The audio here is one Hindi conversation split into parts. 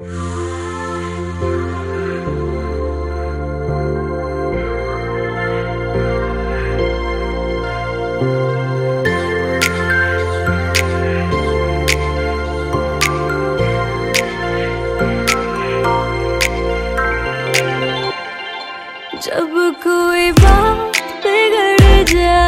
जब कोई बात बिगड़ जाए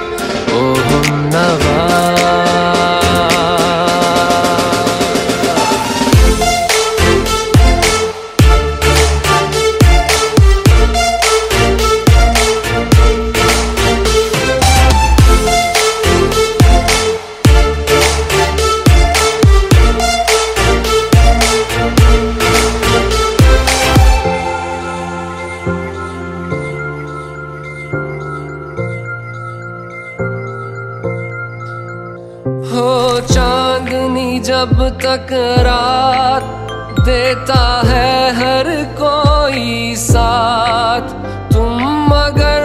चांदनी जब तक रात देता है हर कोई साथ। तुम मगर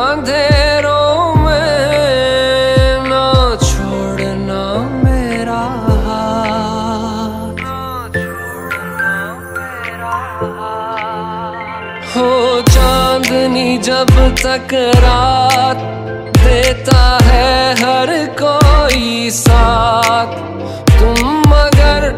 अंधेरों में ना छोड़ना मेरा हाथ। हो चांदनी जब तक रात देता है हर कोई साथ। तुम मगर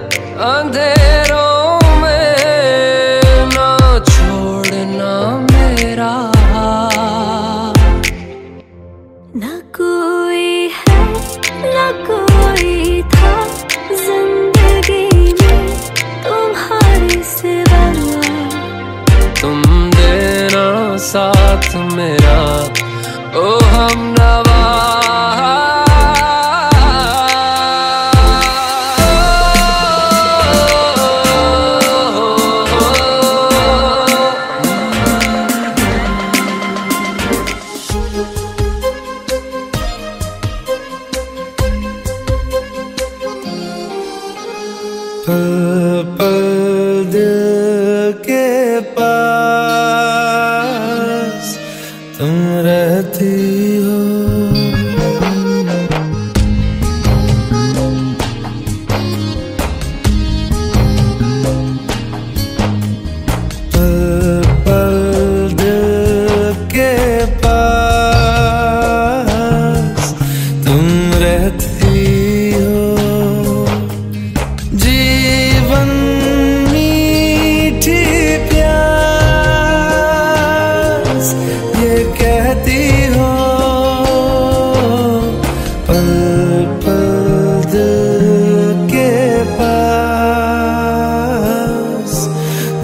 पल पल दिल के पास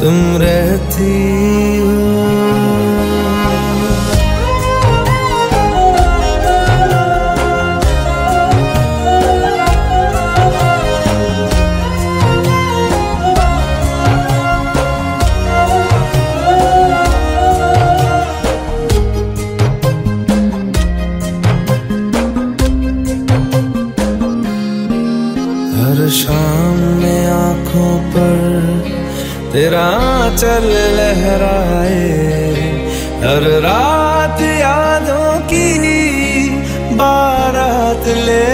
तुम रहती हो। शाम में आँखों पर तेरा चल लहराए हर रात यादों की बारात ले